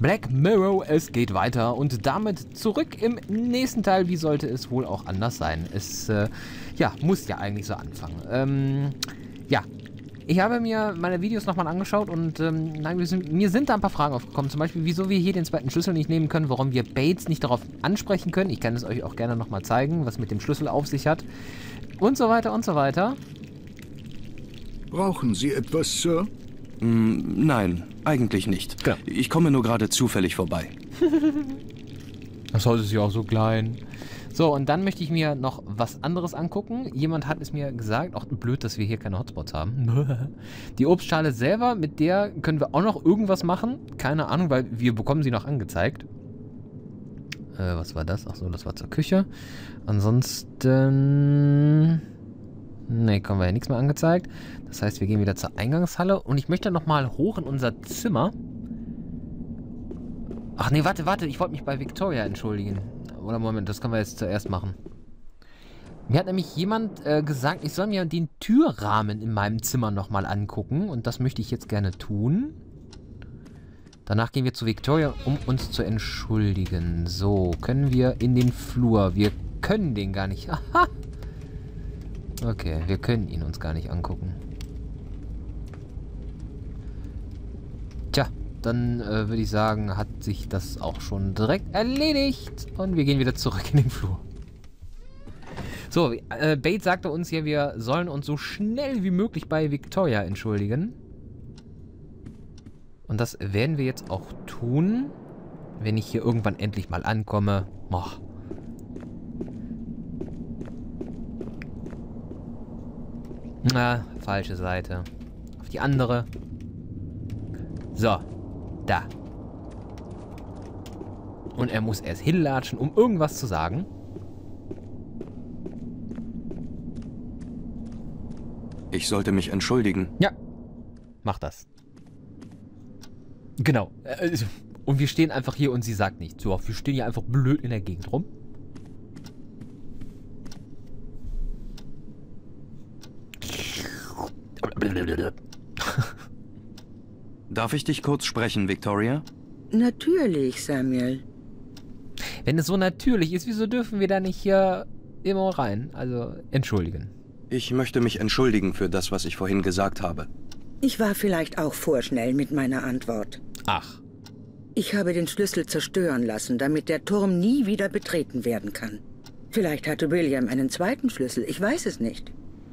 Black Mirror, es geht weiter und damit zurück im nächsten Teil. Wie sollte es wohl auch anders sein? Es, äh, ja, muss ja eigentlich so anfangen. Ähm, ja, ich habe mir meine Videos nochmal angeschaut und ähm, nein, sind, mir sind da ein paar Fragen aufgekommen. Zum Beispiel, wieso wir hier den zweiten Schlüssel nicht nehmen können, warum wir Bates nicht darauf ansprechen können. Ich kann es euch auch gerne nochmal zeigen, was mit dem Schlüssel auf sich hat. Und so weiter und so weiter. Brauchen Sie etwas, Sir? Mm, nein, eigentlich nicht. Klar. Ich komme nur gerade zufällig vorbei. Das Haus ist ja auch so klein. So, und dann möchte ich mir noch was anderes angucken. Jemand hat es mir gesagt, auch blöd, dass wir hier keine Hotspots haben. Die Obstschale selber, mit der können wir auch noch irgendwas machen. Keine Ahnung, weil wir bekommen sie noch angezeigt. Äh, was war das? Achso, das war zur Küche. Ansonsten... Ne, kommen wir ja nichts mehr angezeigt. Das heißt, wir gehen wieder zur Eingangshalle. Und ich möchte nochmal hoch in unser Zimmer. Ach nee, warte, warte. Ich wollte mich bei Victoria entschuldigen. Oder Moment, das können wir jetzt zuerst machen. Mir hat nämlich jemand äh, gesagt, ich soll mir den Türrahmen in meinem Zimmer nochmal angucken. Und das möchte ich jetzt gerne tun. Danach gehen wir zu Victoria, um uns zu entschuldigen. So, können wir in den Flur. Wir können den gar nicht. Aha. Okay, wir können ihn uns gar nicht angucken. Tja, dann äh, würde ich sagen, hat sich das auch schon direkt erledigt. Und wir gehen wieder zurück in den Flur. So, äh, Bates sagte uns hier, wir sollen uns so schnell wie möglich bei Victoria entschuldigen. Und das werden wir jetzt auch tun, wenn ich hier irgendwann endlich mal ankomme. Boah. Na, falsche Seite. Auf die andere. So. Da. Und er muss erst hinlatschen, um irgendwas zu sagen. Ich sollte mich entschuldigen. Ja. Mach das. Genau. Äh, Und wir stehen einfach hier und sie sagt nichts. So, wir stehen hier einfach blöd in der Gegend rum. Darf ich dich kurz sprechen, Victoria? Natürlich, Samuel. Wenn es so natürlich ist, wieso dürfen wir da nicht hier immer rein? Also, entschuldigen. Ich möchte mich entschuldigen für das, was ich vorhin gesagt habe. Ich war vielleicht auch vorschnell mit meiner Antwort. Ach. Ich habe den Schlüssel zerstören lassen, damit der Turm nie wieder betreten werden kann. Vielleicht hatte William einen zweiten Schlüssel, ich weiß es nicht.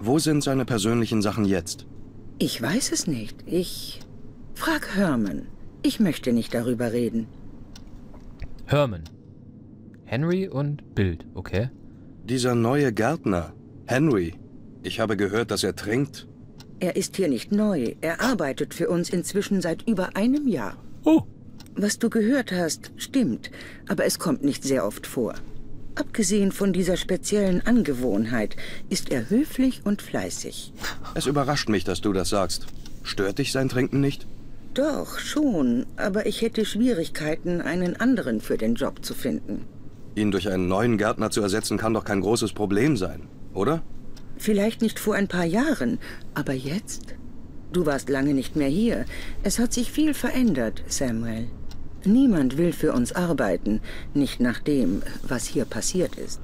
Wo sind seine persönlichen Sachen jetzt? Ich weiß es nicht. Ich... Frag Herman. Ich möchte nicht darüber reden. Herman. Henry und Bild, okay. Dieser neue Gärtner, Henry. Ich habe gehört, dass er trinkt. Er ist hier nicht neu. Er arbeitet für uns inzwischen seit über einem Jahr. Oh. Was du gehört hast, stimmt, aber es kommt nicht sehr oft vor. Abgesehen von dieser speziellen Angewohnheit ist er höflich und fleißig. Es überrascht mich, dass du das sagst. Stört dich sein Trinken nicht? Doch, schon, aber ich hätte Schwierigkeiten, einen anderen für den Job zu finden. Ihn durch einen neuen Gärtner zu ersetzen, kann doch kein großes Problem sein, oder? Vielleicht nicht vor ein paar Jahren, aber jetzt? Du warst lange nicht mehr hier. Es hat sich viel verändert, Samuel. Niemand will für uns arbeiten, nicht nach dem, was hier passiert ist.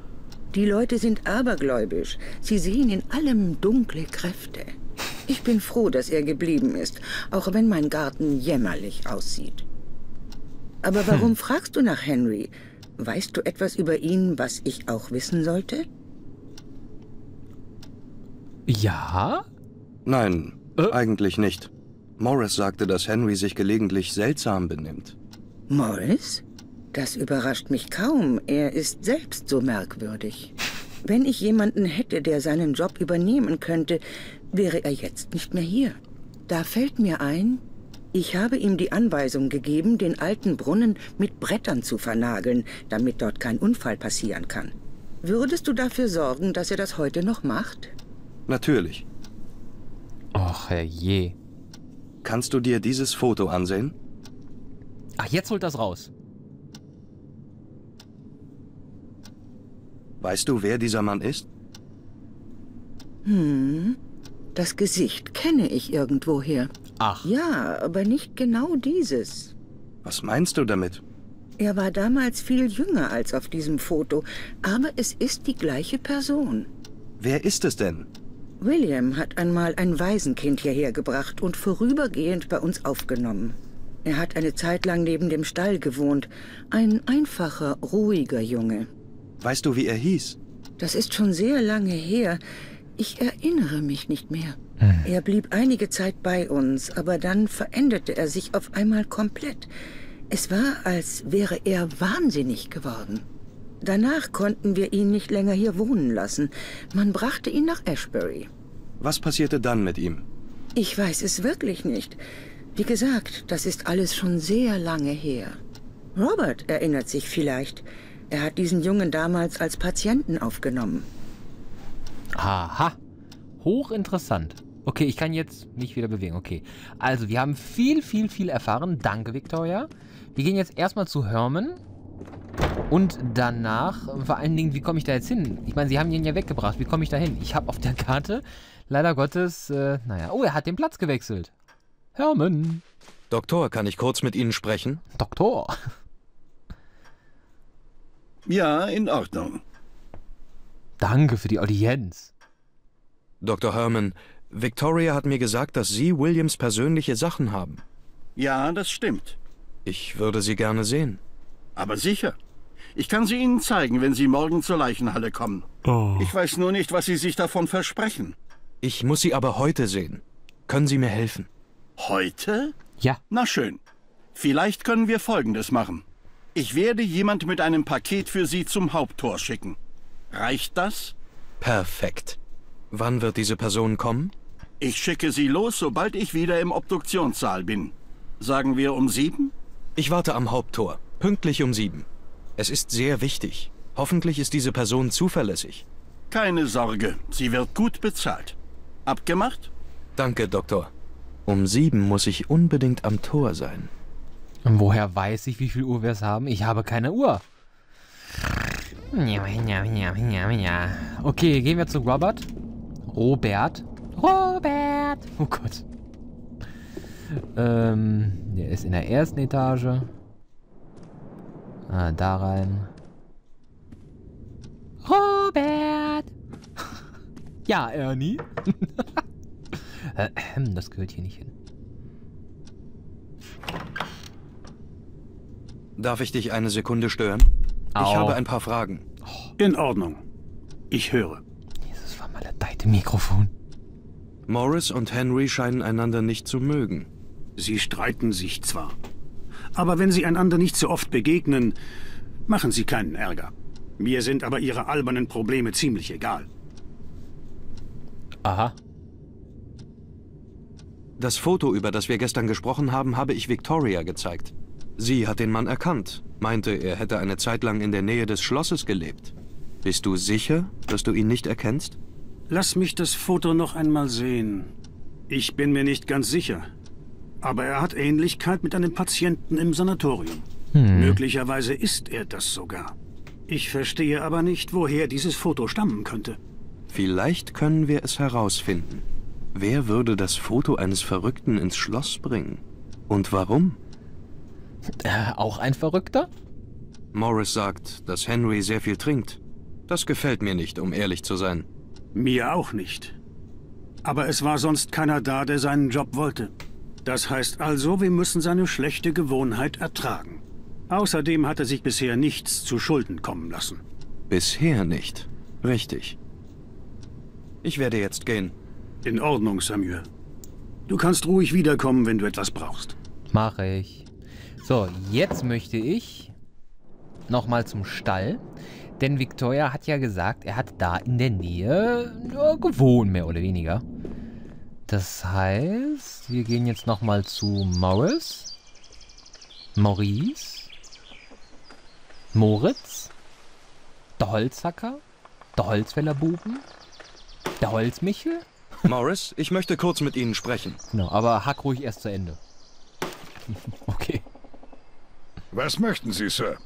Die Leute sind abergläubisch. Sie sehen in allem dunkle Kräfte. Ich bin froh, dass er geblieben ist, auch wenn mein Garten jämmerlich aussieht. Aber warum fragst du nach Henry? Weißt du etwas über ihn, was ich auch wissen sollte? Ja? Nein, Äh? eigentlich nicht. Morris sagte, dass Henry sich gelegentlich seltsam benimmt. Morris? Das überrascht mich kaum. Er ist selbst so merkwürdig. Wenn ich jemanden hätte, der seinen Job übernehmen könnte, wäre er jetzt nicht mehr hier. Da fällt mir ein, ich habe ihm die Anweisung gegeben, den alten Brunnen mit Brettern zu vernageln, damit dort kein Unfall passieren kann. Würdest du dafür sorgen, dass er das heute noch macht? Natürlich. Och, herrje. Kannst du dir dieses Foto ansehen? Ach, jetzt holt das raus. Weißt du, wer dieser Mann ist? Hm, das Gesicht kenne ich irgendwoher. Ach. Ja, aber nicht genau dieses. Was meinst du damit? Er war damals viel jünger als auf diesem Foto, aber es ist die gleiche Person. Wer ist es denn? William hat einmal ein Waisenkind hierher gebracht und vorübergehend bei uns aufgenommen. Er hat eine Zeit lang neben dem Stall gewohnt. Ein einfacher, ruhiger Junge. Weißt du, wie er hieß? Das ist schon sehr lange her. Ich erinnere mich nicht mehr. Er blieb einige Zeit bei uns, aber dann veränderte er sich auf einmal komplett. Es war, als wäre er wahnsinnig geworden. Danach konnten wir ihn nicht länger hier wohnen lassen. Man brachte ihn nach Ashbury. Was passierte dann mit ihm? Ich weiß es wirklich nicht. Wie gesagt, das ist alles schon sehr lange her. Robert erinnert sich vielleicht. Er hat diesen Jungen damals als Patienten aufgenommen. Aha. Hochinteressant. Okay, ich kann jetzt mich wieder bewegen. Okay. Also, wir haben viel, viel, viel erfahren. Danke, Victoria. Wir gehen jetzt erstmal zu Herman. Und danach, vor allen Dingen, wie komme ich da jetzt hin? Ich meine, sie haben ihn ja weggebracht. Wie komme ich da hin? Ich habe auf der Karte, leider Gottes, äh, naja. Oh, er hat den Platz gewechselt. Herman. Doktor, kann ich kurz mit Ihnen sprechen? Doktor. Ja, in Ordnung. Danke für die Audienz. Dr. Herman, Victoria hat mir gesagt, dass Sie Williams persönliche Sachen haben. Ja, das stimmt. Ich würde sie gerne sehen. Aber sicher. Ich kann sie Ihnen zeigen, wenn Sie morgen zur Leichenhalle kommen. Ich weiß nur nicht, was Sie sich davon versprechen. Ich muss sie aber heute sehen. Können Sie mir helfen? Heute? Ja. Na schön. Vielleicht können wir Folgendes machen. Ich werde jemand mit einem Paket für Sie zum Haupttor schicken. Reicht das? Perfekt. Wann wird diese Person kommen? Ich schicke Sie los, sobald ich wieder im Obduktionssaal bin. Sagen wir um sieben? Ich warte am Haupttor. Pünktlich um sieben. Es ist sehr wichtig. Hoffentlich ist diese Person zuverlässig. Keine Sorge, sie wird gut bezahlt. Abgemacht? Danke, Doktor. Um sieben muss ich unbedingt am Tor sein. Und woher weiß ich, wie viel Uhr wir es haben? Ich habe keine Uhr. Okay, gehen wir zu Robert. Robert. Robert! Oh Gott. Ähm, der ist in der ersten Etage. Ah, da rein. Robert! ja, Ernie. Äh, das gehört hier nicht hin. Darf ich dich eine Sekunde stören? Au. Ich habe ein paar Fragen. In Ordnung. Ich höre. Dieses vermaledeite Mikrofon. Morris und Henry scheinen einander nicht zu mögen. Sie streiten sich zwar, aber wenn sie einander nicht so oft begegnen, machen sie keinen Ärger. Mir sind aber ihre albernen Probleme ziemlich egal. Aha. Das Foto, über das wir gestern gesprochen haben, habe ich Victoria gezeigt. Sie hat den Mann erkannt, meinte, er hätte eine Zeit lang in der Nähe des Schlosses gelebt. Bist du sicher, dass du ihn nicht erkennst? Lass mich das Foto noch einmal sehen. Ich bin mir nicht ganz sicher. Aber er hat Ähnlichkeit mit einem Patienten im Sanatorium. Möglicherweise ist er das sogar. Ich verstehe aber nicht, woher dieses Foto stammen könnte. Vielleicht können wir es herausfinden. Wer würde das Foto eines Verrückten ins Schloss bringen? Und warum? Äh, auch ein Verrückter? Morris sagt, dass Henry sehr viel trinkt. Das gefällt mir nicht, um ehrlich zu sein. Mir auch nicht. Aber es war sonst keiner da, der seinen Job wollte. Das heißt also, wir müssen seine schlechte Gewohnheit ertragen. Außerdem hat er sich bisher nichts zu Schulden kommen lassen. Bisher nicht. Richtig. Ich werde jetzt gehen. In Ordnung, Samuel. Du kannst ruhig wiederkommen, wenn du etwas brauchst. Mache ich. So, jetzt möchte ich nochmal zum Stall. Denn Victoria hat ja gesagt, er hat da in der Nähe ja, gewohnt, mehr oder weniger. Das heißt, wir gehen jetzt nochmal zu Morris. Maurice. Moritz. Der Holzhacker. Der Holzfällerbuben. Der Holzmichel. Morris, ich möchte kurz mit Ihnen sprechen. Genau, aber hack ruhig erst zu Ende. Was möchten Sie, Sir?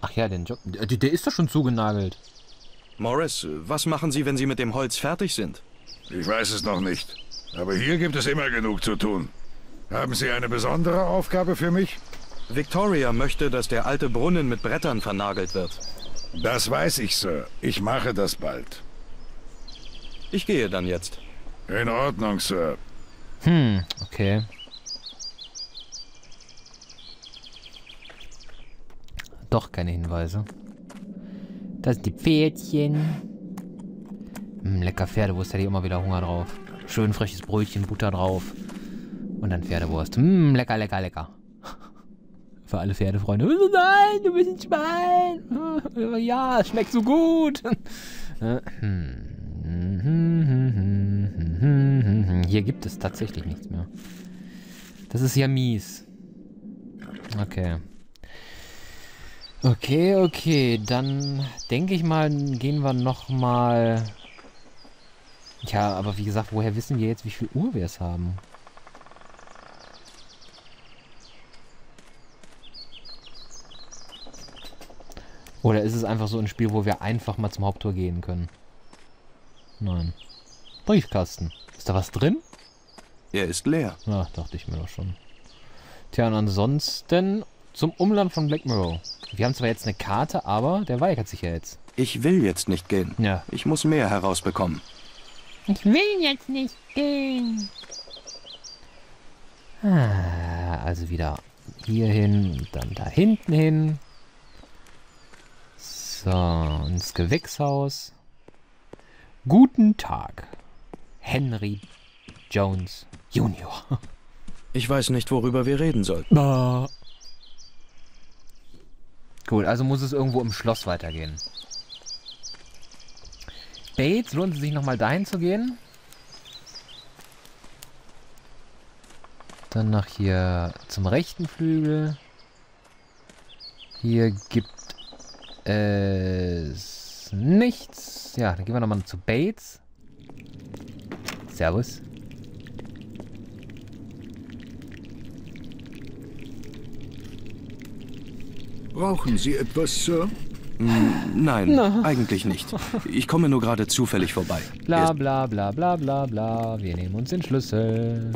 Ach ja, den Job. Der, der ist doch schon zugenagelt. Morris, was machen Sie, wenn Sie mit dem Holz fertig sind? Ich weiß es noch nicht. Aber hier gibt es immer genug zu tun. Haben Sie eine besondere Aufgabe für mich? Victoria möchte, dass der alte Brunnen mit Brettern vernagelt wird. Das weiß ich, Sir. Ich mache das bald. Ich gehe dann jetzt. In Ordnung, Sir. Hm, okay. Doch keine Hinweise. Das sind die Pferdchen. Hm, lecker Pferdewurst, hätte ich immer wieder Hunger drauf. Schön frisches Brötchen, Butter drauf. Und dann Pferdewurst. Hm, lecker, lecker, lecker. Für alle Pferdefreunde. Nein, du bist ein Schwein. Ja, es schmeckt so gut. Hier gibt es tatsächlich nichts mehr. Das ist ja mies. Okay. Okay, okay. Dann denke ich mal, gehen wir nochmal... Ja, aber wie gesagt, woher wissen wir jetzt, wie viel Uhr wir es haben? Oder ist es einfach so ein Spiel, wo wir einfach mal zum Haupttor gehen können? Nein. Briefkasten. Ist da was drin? Er ist leer. Ja, dachte ich mir doch schon. Tja, und ansonsten zum Umland von Black Mirror. Wir haben zwar jetzt eine Karte, aber der weigert sich ja jetzt. Ich will jetzt nicht gehen. Ja. Ich muss mehr herausbekommen. Ich will jetzt nicht gehen. Ah, also wieder hier hin, dann da hinten hin. So, ins Gewächshaus. Guten Tag, Henry Jones Jr. Ich weiß nicht, worüber wir reden sollten. Gut, also muss es irgendwo im Schloss weitergehen. Bates, lohnt es sich nochmal dahin zu gehen? Dann nach hier zum rechten Flügel. Hier gibt es nichts. Ja, dann gehen wir nochmal zu Bates. Servus. Brauchen Sie etwas, Sir? Nein, eigentlich nicht. Ich komme nur gerade zufällig vorbei. Bla bla bla bla bla bla. Wir nehmen uns den Schlüssel.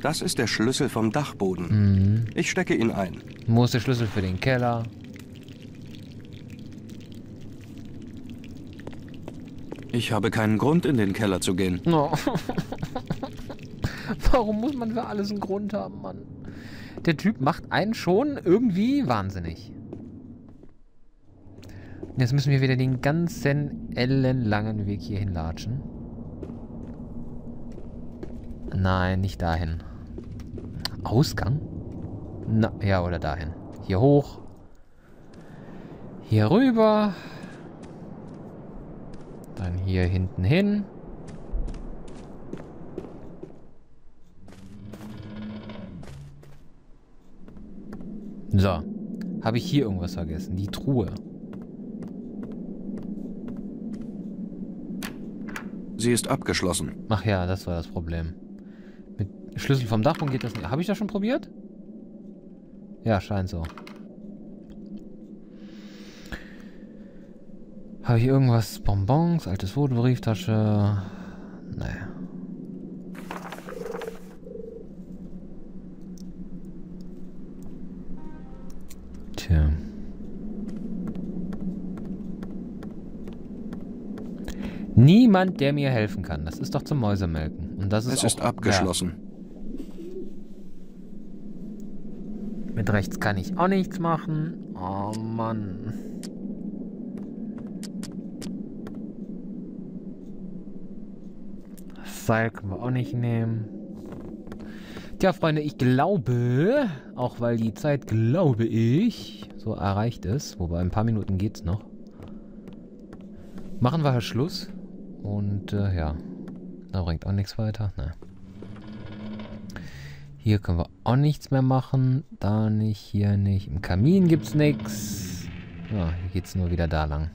Das ist der Schlüssel vom Dachboden. Mhm. Ich stecke ihn ein. Wo ist der Schlüssel für den Keller? Ich habe keinen Grund, in den Keller zu gehen. Oh. Warum muss man für alles einen Grund haben, Mann? Der Typ macht einen schon irgendwie wahnsinnig. Jetzt müssen wir wieder den ganzen ellenlangen Weg hier hinlatschen. Nein, nicht dahin. Ausgang? Na, ja, oder dahin. Hier hoch. Hier rüber. Dann hier hinten hin. So. Habe ich hier irgendwas vergessen? Die Truhe. Sie ist abgeschlossen. Ach ja, das war das Problem. Mit Schlüssel vom Dachboden geht das nicht. Habe ich das schon probiert? Ja, scheint so. Habe ich irgendwas? Bonbons, altes Foto, Brieftasche. Niemand, der mir helfen kann. Das ist doch zum Mäusemelken. Und das ist Es ist abgeschlossen. Ja, mit rechts kann ich auch nichts machen. Oh Mann. Das Seil können wir auch nicht nehmen. Tja, Freunde, ich glaube, auch weil die Zeit, glaube ich, so erreicht ist, wobei ein paar Minuten geht's noch, machen wir halt Schluss. Und äh, ja, da bringt auch nichts weiter. Ne. Hier können wir auch nichts mehr machen. Da nicht, hier nicht. Im Kamin gibt's nichts. Ja, hier geht's nur wieder da lang.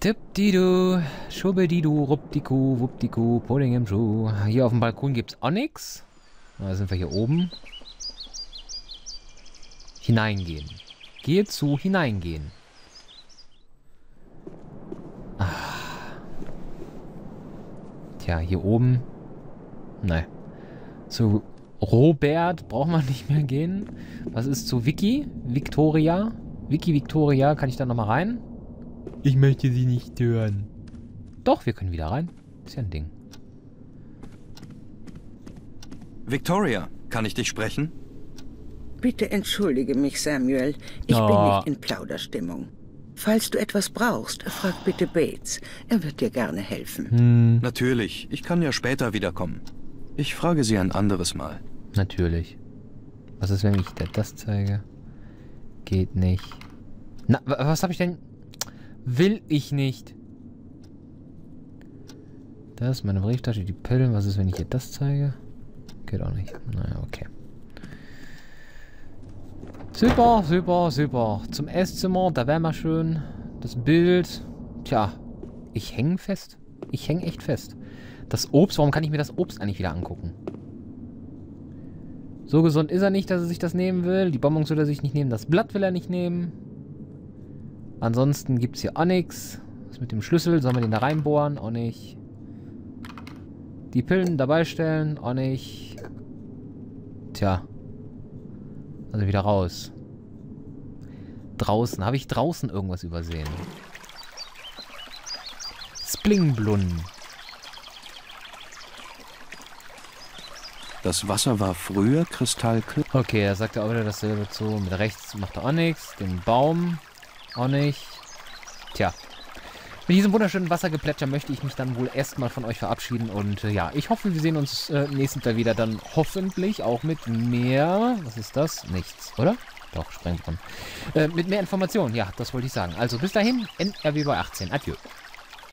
Tippdidu, schubedidu, ruppdiku, wuppdiku, Pudding im Schuh. Hier auf dem Balkon gibt's auch nichts. Da sind wir hier oben. Hineingehen. Gehe zu, hineingehen. Tja, hier oben. Nein. Zu Robert braucht man nicht mehr gehen. Was ist zu Vicky? Victoria? Vicky Victoria, kann ich da nochmal rein? Ich möchte sie nicht hören. Doch, wir können wieder rein. Ist ja ein Ding. Victoria, kann ich dich sprechen? Bitte entschuldige mich, Samuel. Ich Oh. bin nicht in Plauderstimmung. Falls du etwas brauchst, frag bitte Bates. Er wird dir gerne helfen. Hm, Natürlich, ich kann ja später wiederkommen. Ich frage Sie ein anderes Mal. natürlich. Was ist, wenn ich dir das zeige? Geht nicht. Na, wa- was habe ich denn... Will ich nicht. Das ist meine Brieftasche, die Pillen. Was ist, wenn ich ihr das zeige? Geht auch nicht. Naja, okay. Super, super, super. Zum Esszimmer, da wäre mal schön. Das Bild. Tja, ich hänge fest. Ich hänge echt fest. Das Obst, warum kann ich mir das Obst eigentlich wieder angucken? So gesund ist er nicht, dass er sich das nehmen will. Die Bonbons will er sich nicht nehmen. Das Blatt will er nicht nehmen. Ansonsten gibt es hier auch nichts. Was mit dem Schlüssel? Sollen wir den da reinbohren? Auch nicht. Die Pillen dabei stellen? Auch nicht. Tja. Also wieder raus. Draußen. Habe ich draußen irgendwas übersehen? Splingblunnen. Das Wasser war früher kristallklar. Okay, er sagt ja auch wieder dasselbe zu. Mit rechts macht er auch nichts. Den Baum auch nicht. Tja. Mit diesem wunderschönen Wassergeplätscher möchte ich mich dann wohl erstmal von euch verabschieden. Und äh, ja, ich hoffe, wir sehen uns äh, nächsten Mal wieder dann hoffentlich auch mit mehr. Was ist das? Nichts, oder? Doch, Sprengbrunnen. Äh, mit mehr Informationen, ja, das wollte ich sagen. Also bis dahin, NRW bei 18. Adieu.